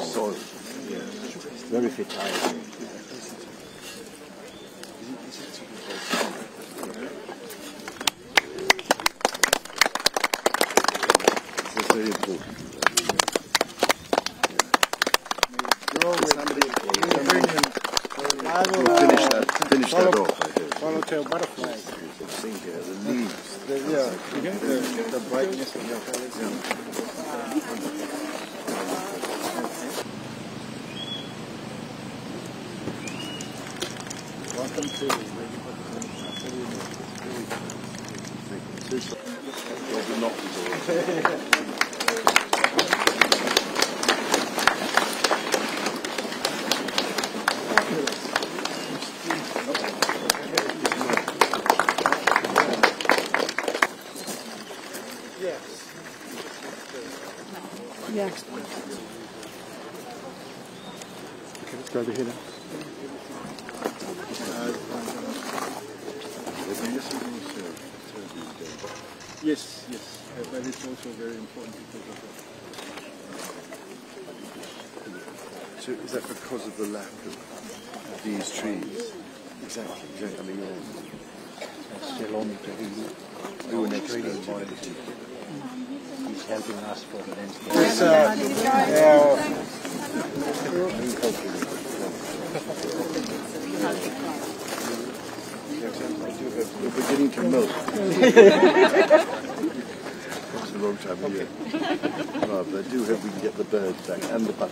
soil. Very fertile. That's very important. Finish that, finish that off, I guess. Butterfly. Thing here, the leaves. The, yeah, the, the brightness of the Welcome to Well, the knockers are- Yes. Yeah. Okay, let's go over here now. Yes, yes. Uh, But it's also very important because of that. So is that because of the lack of these trees? Exactly, exactly. I mean, you're- Still on to the, an expert in biology. he's helping us for the landscape. It's, uh, yeah, We're beginning to melt. it's the wrong time of year. But I do hope we can get the birds back and the butterflies.